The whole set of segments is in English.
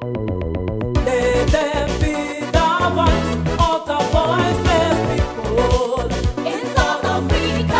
Voice, other voiceless people. Inside the freedom.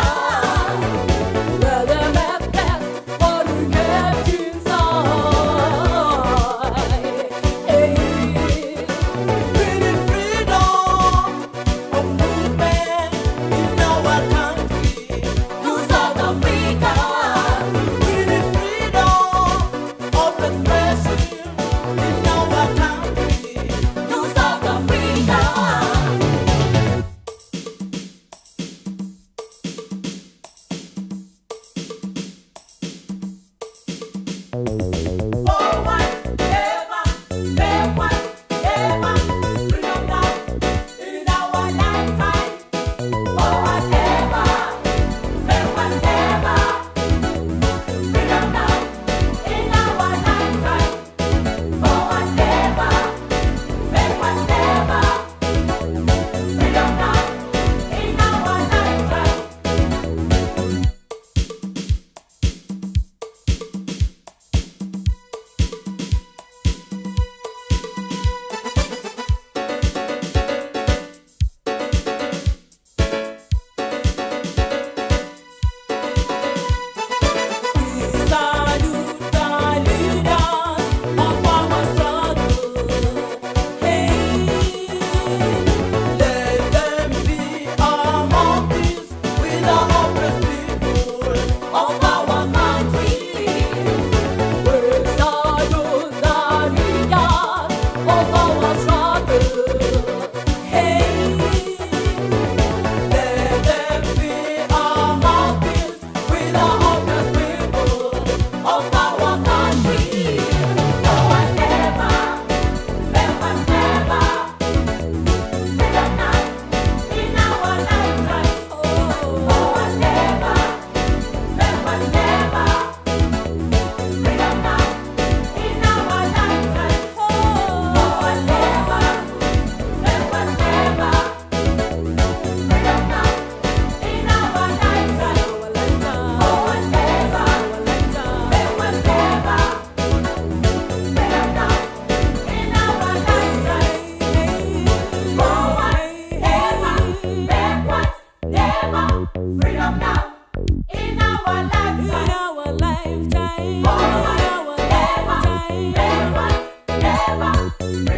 in the. Bye.